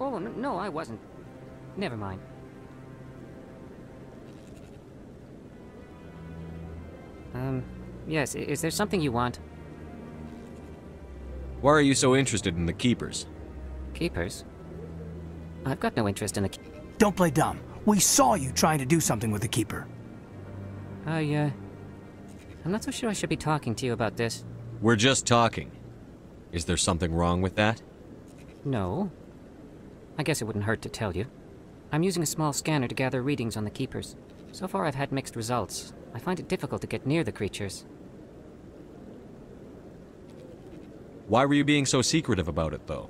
Oh, no, I wasn't. Never mind. Um, yes, is there something you want? Why are you so interested in the Keepers? Keepers? I've got no interest in the. Ke- Don't play dumb. We saw you trying to do something with the Keeper. I, uh. I'm not so sure I should be talking to you about this. We're just talking. Is there something wrong with that? No. I guess it wouldn't hurt to tell you. I'm using a small scanner to gather readings on the Keepers. So far, I've had mixed results. I find it difficult to get near the creatures. Why were you being so secretive about it, though?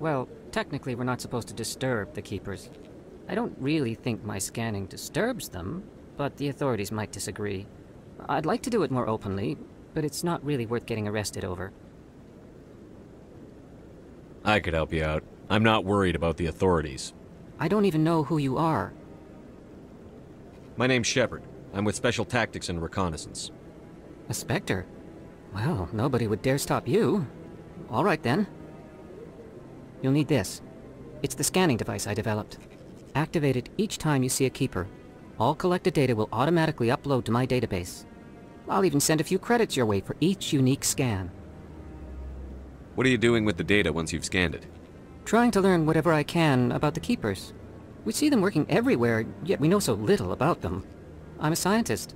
Well, technically, we're not supposed to disturb the Keepers. I don't really think my scanning disturbs them, but the authorities might disagree. I'd like to do it more openly, but it's not really worth getting arrested over. I could help you out. I'm not worried about the authorities. I don't even know who you are. My name's Shepard. I'm with Special Tactics and Reconnaissance. A Spectre? Well, nobody would dare stop you. All right then. You'll need this. It's the scanning device I developed. Activate it each time you see a Keeper. All collected data will automatically upload to my database. I'll even send a few credits your way for each unique scan. What are you doing with the data once you've scanned it? Trying to learn whatever I can about the Keepers. We see them working everywhere, yet we know so little about them. I'm a scientist.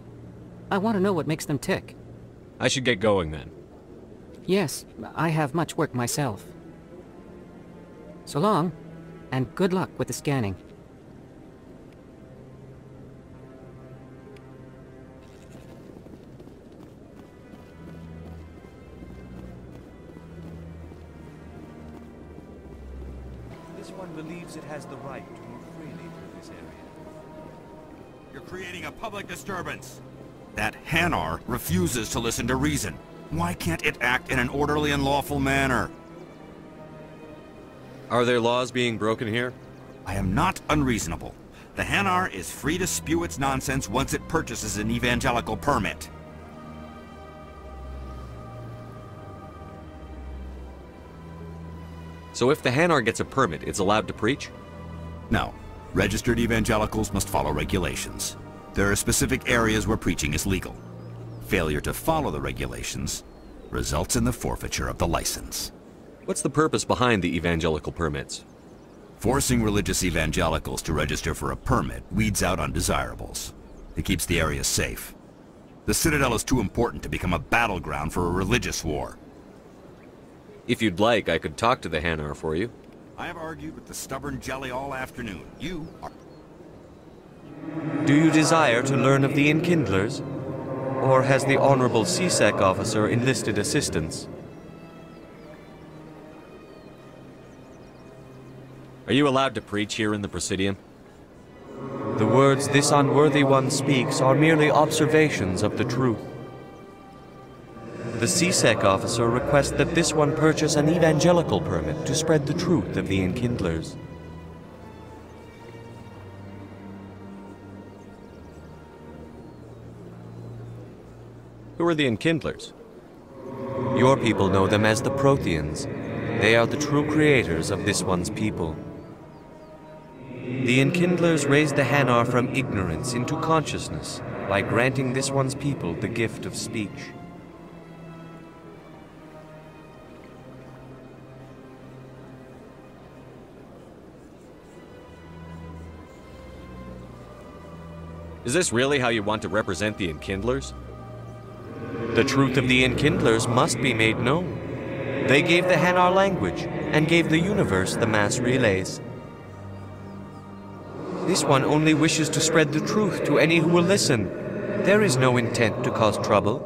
I want to know what makes them tick. I should get going then. Yes, I have much work myself. So long, and good luck with the scanning. Disturbance. That Hanar refuses to listen to reason. Why can't it act in an orderly and lawful manner? Are there laws being broken here? I am not unreasonable. The Hanar is free to spew its nonsense once it purchases an evangelical permit. So if the Hanar gets a permit, it's allowed to preach? No. Registered evangelicals must follow regulations. There are specific areas where preaching is legal. Failure to follow the regulations results in the forfeiture of the license. What's the purpose behind the evangelical permits? Forcing religious evangelicals to register for a permit weeds out undesirables. It keeps the area safe. The Citadel is too important to become a battleground for a religious war. If you'd like, I could talk to the Hanar for you. I have argued with the stubborn jelly all afternoon. You are... Do you desire to learn of the Enkindlers? Or has the Honorable C-Sec officer enlisted assistance? Are you allowed to preach here in the Presidium? The words this unworthy one speaks are merely observations of the truth. The C-Sec officer requests that this one purchase an evangelical permit to spread the truth of the Enkindlers. Are the Enkindlers? Your people know them as the Protheans. They are the true creators of this one's people. The Enkindlers raised the Hanar from ignorance into consciousness by granting this one's people the gift of speech. Is this really how you want to represent the Enkindlers? The truth of the Enkindlers must be made known. They gave the Hanar language and gave the universe the mass relays. This one only wishes to spread the truth to any who will listen. There is no intent to cause trouble.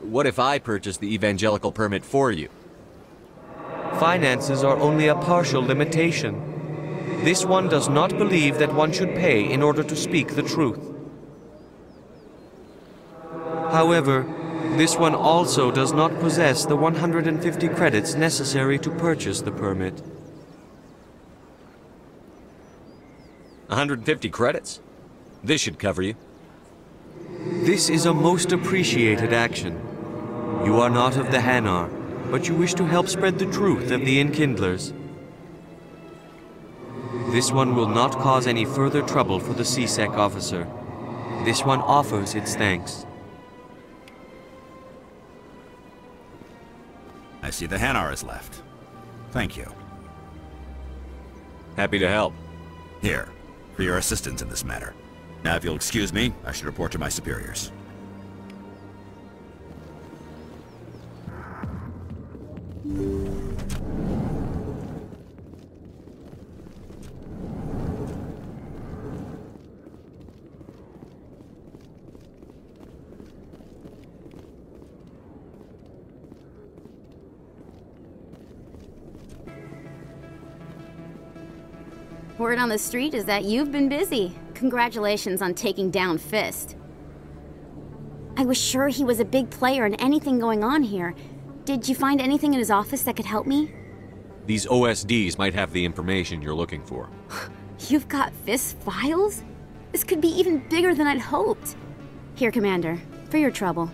What if I purchase the evangelical permit for you? Finances are only a partial limitation. This one does not believe that one should pay in order to speak the truth. However, this one also does not possess the 150 credits necessary to purchase the permit. 150 credits? This should cover you. This is a most appreciated action. You are not of the Hanar, but you wish to help spread the truth of the Enkindlers. This one will not cause any further trouble for the C-Sec officer. This one offers its thanks. I see the Hanar is left. Thank you. Happy to help. Here, for your assistance in this matter. Now, if you'll excuse me, I should report to my superiors. Word on the street is that you've been busy. Congratulations on taking down Fist. I was sure he was a big player in anything going on here. Did you find anything in his office that could help me? These OSDs might have the information you're looking for. You've got Fist's files? This could be even bigger than I'd hoped. Here, Commander, for your trouble.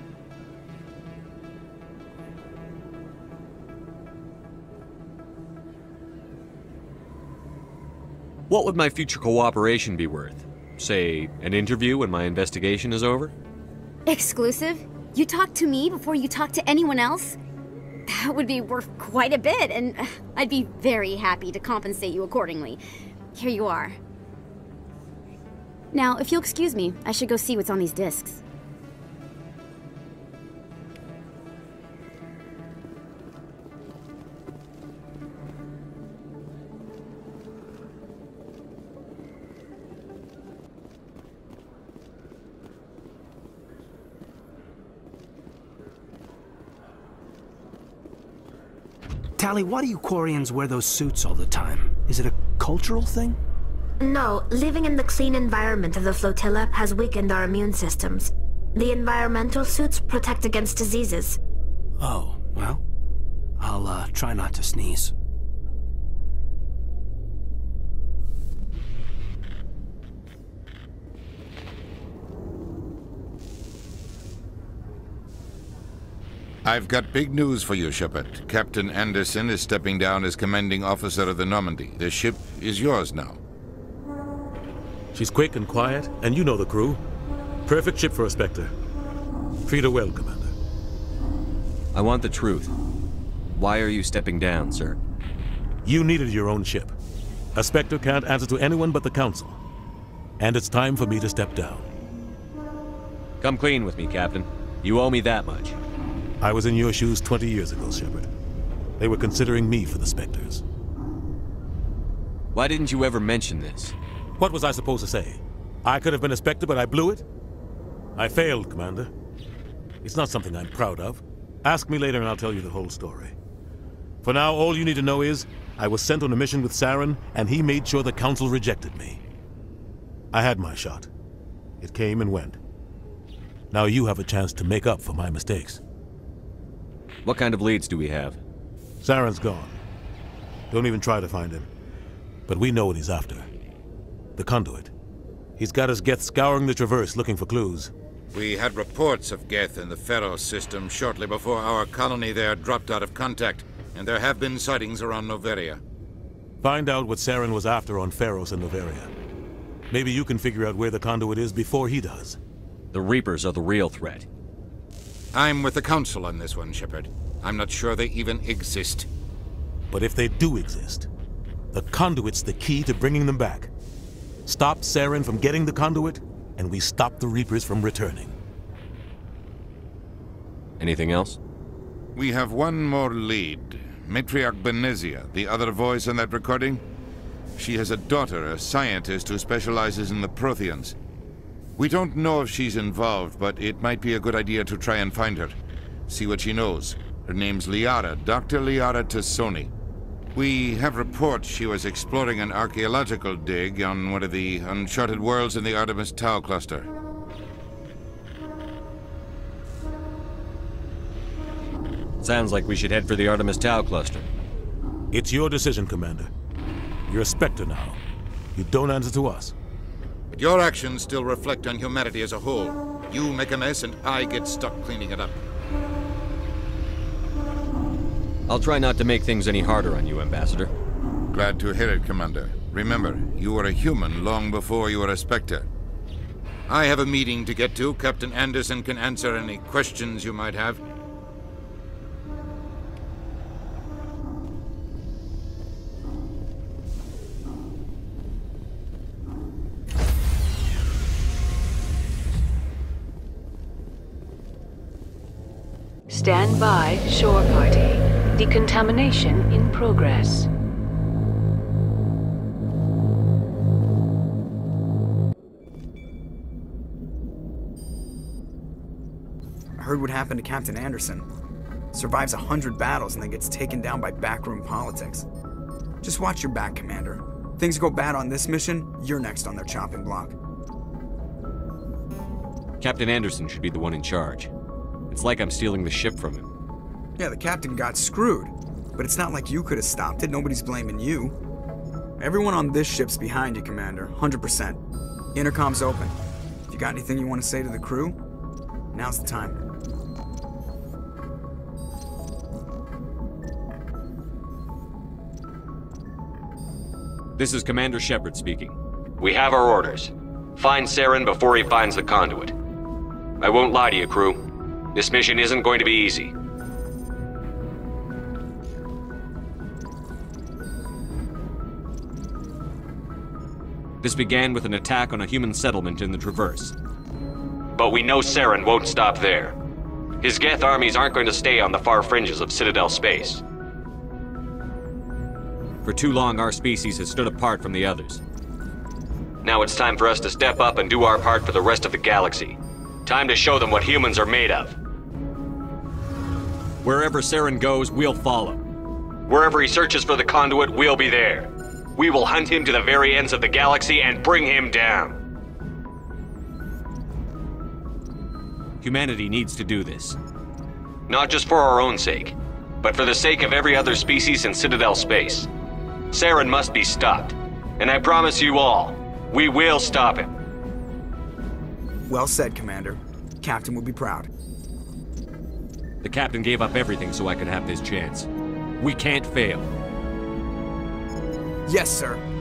What would my future cooperation be worth? Say, an interview when my investigation is over? Exclusive? You talk to me before you talk to anyone else? That would be worth quite a bit, and I'd be very happy to compensate you accordingly. Here you are. Now, if you'll excuse me, I should go see what's on these discs. Tali, why do you Quarians wear those suits all the time? Is it a cultural thing? No, living in the clean environment of the flotilla has weakened our immune systems. The environmental suits protect against diseases. Oh, well, I'll uh, try not to sneeze. I've got big news for you, Shepard. Captain Anderson is stepping down as commanding officer of the Normandy. The ship is yours now. She's quick and quiet, and you know the crew. Perfect ship for a Spectre. Treat her well, Commander. I want the truth. Why are you stepping down, sir? You needed your own ship. A Spectre can't answer to anyone but the Council. And it's time for me to step down. Come clean with me, Captain. You owe me that much. I was in your shoes 20 years ago, Shepard. They were considering me for the Spectres. Why didn't you ever mention this? What was I supposed to say? I could have been a Spectre, but I blew it? I failed, Commander. It's not something I'm proud of. Ask me later and I'll tell you the whole story. For now, all you need to know is, I was sent on a mission with Saren, and he made sure the Council rejected me. I had my shot. It came and went. Now you have a chance to make up for my mistakes. What kind of leads do we have? Saren's gone. Don't even try to find him. But we know what he's after. The conduit. He's got his Geth scouring the Traverse looking for clues. We had reports of Geth in the Feros system shortly before our colony there dropped out of contact, and there have been sightings around Noveria. Find out what Saren was after on Feros and Noveria. Maybe you can figure out where the conduit is before he does. The Reapers are the real threat. I'm with the Council on this one, Shepard. I'm not sure they even exist. But if they do exist, the conduit's the key to bringing them back. Stop Saren from getting the conduit, and we stop the Reapers from returning. Anything else? We have one more lead. Matriarch Benezia, the other voice in that recording. She has a daughter, a scientist who specializes in the Protheans. We don't know if she's involved, but it might be a good idea to try and find her. See what she knows. Her name's Liara, Dr. Liara T'Soni. We have reports she was exploring an archaeological dig on one of the uncharted worlds in the Artemis Tau cluster. Sounds like we should head for the Artemis Tau cluster. It's your decision, Commander. You're a Spectre now. You don't answer to us. But your actions still reflect on humanity as a whole. You make a mess and I get stuck cleaning it up. I'll try not to make things any harder on you, Ambassador. Glad to hear it, Commander. Remember, you were a human long before you were a Spectre. I have a meeting to get to. Captain Anderson can answer any questions you might have. By, shore party. Decontamination in progress. I heard what happened to Captain Anderson. Survives a hundred battles and then gets taken down by backroom politics. Just watch your back, Commander. Things go bad on this mission, you're next on their chopping block. Captain Anderson should be the one in charge. It's like I'm stealing the ship from him. Yeah, the captain got screwed. But it's not like you could have stopped it. Nobody's blaming you. Everyone on this ship's behind you, Commander. 100%. Intercom's open. If you got anything you want to say to the crew, now's the time. This is Commander Shepard speaking. We have our orders. Find Saren before he finds the conduit. I won't lie to you, crew. This mission isn't going to be easy. This began with an attack on a human settlement in the Traverse. But we know Saren won't stop there. His Geth armies aren't going to stay on the far fringes of Citadel space. For too long, our species has stood apart from the others. Now it's time for us to step up and do our part for the rest of the galaxy. Time to show them what humans are made of. Wherever Saren goes, we'll follow. Wherever he searches for the conduit, we'll be there. We will hunt him to the very ends of the galaxy and bring him down. Humanity needs to do this. Not just for our own sake, but for the sake of every other species in Citadel space. Saren must be stopped. And I promise you all, we will stop him. Well said, Commander. Captain will be proud. The captain gave up everything so I could have this chance. We can't fail. Yes, sir.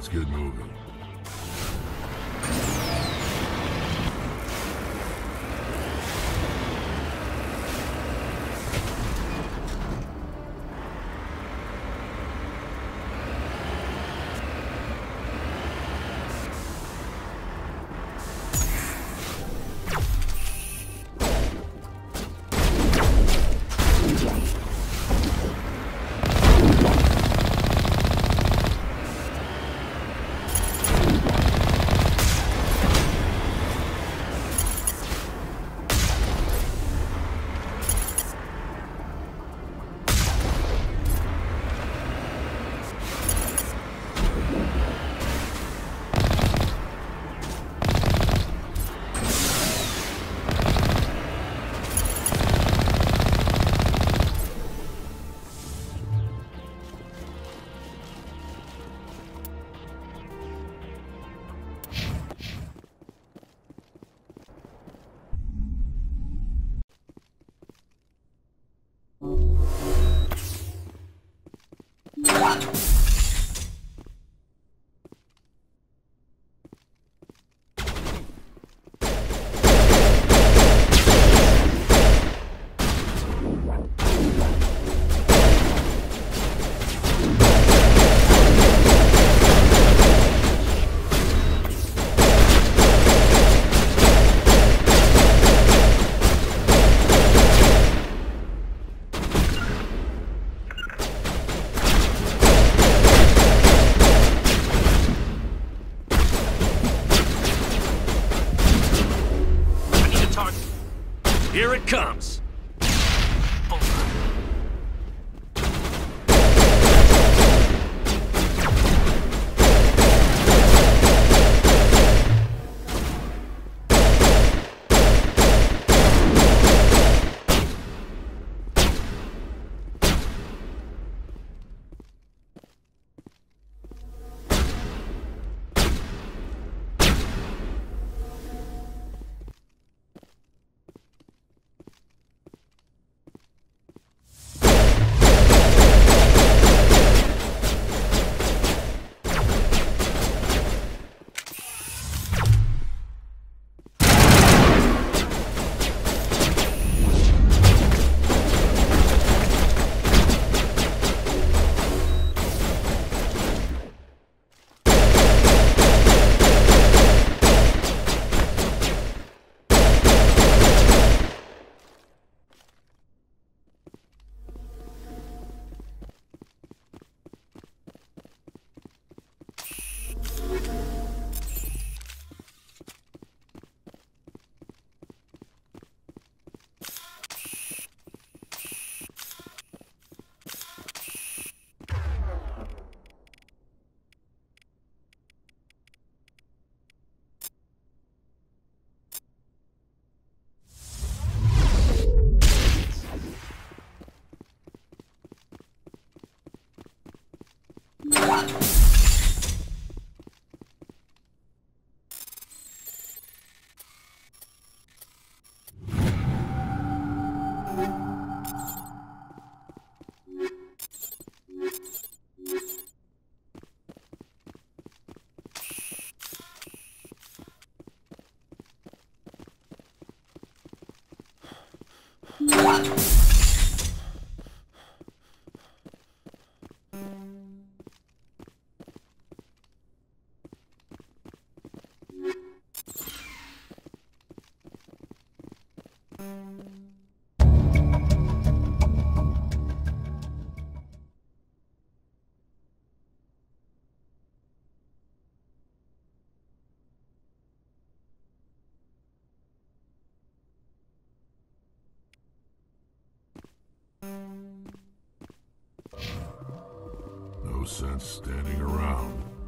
Let's get moving. Here it comes. 아! No sense standing around.